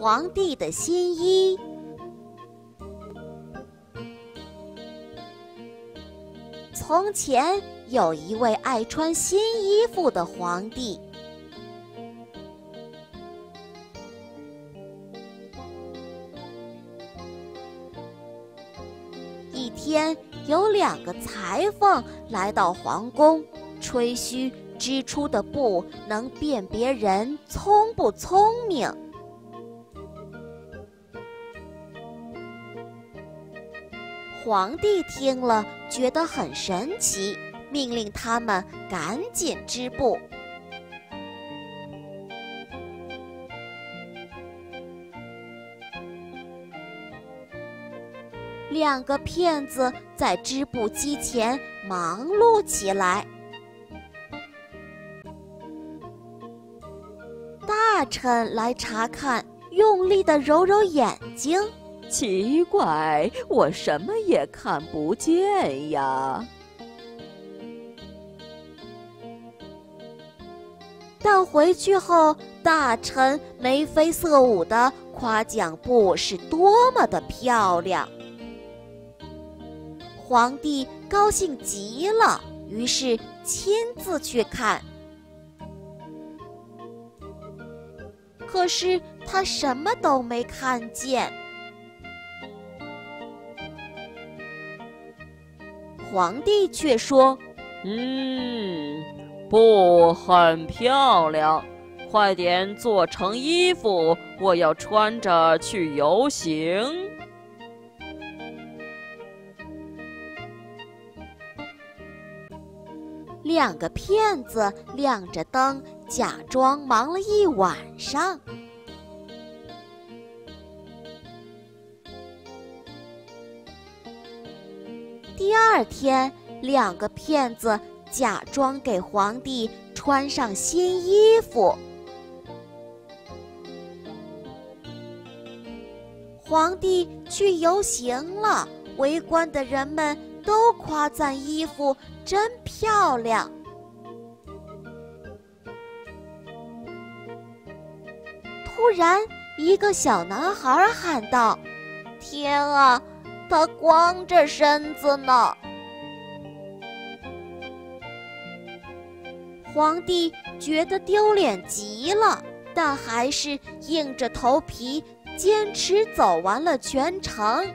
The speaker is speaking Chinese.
皇帝的新衣。从前有一位爱穿新衣服的皇帝。一天，有两个裁缝来到皇宫，吹嘘织出的布能辨别人聪不聪明。皇帝听了，觉得很神奇，命令他们赶紧织布。两个骗子在织布机前忙碌起来。大臣来查看，用力的揉揉眼睛。奇怪，我什么也看不见呀！但回去后，大臣眉飞色舞的夸奖布是多么的漂亮。皇帝高兴极了，于是亲自去看。可是他什么都没看见。皇帝却说：“嗯，布很漂亮，快点做成衣服，我要穿着去游行。”两个骗子亮着灯，假装忙了一晚上。第二天，两个骗子假装给皇帝穿上新衣服。皇帝去游行了，围观的人们都夸赞衣服真漂亮。突然，一个小男孩喊道：“天啊！”他光着身子呢。皇帝觉得丢脸极了，但还是硬着头皮坚持走完了全程。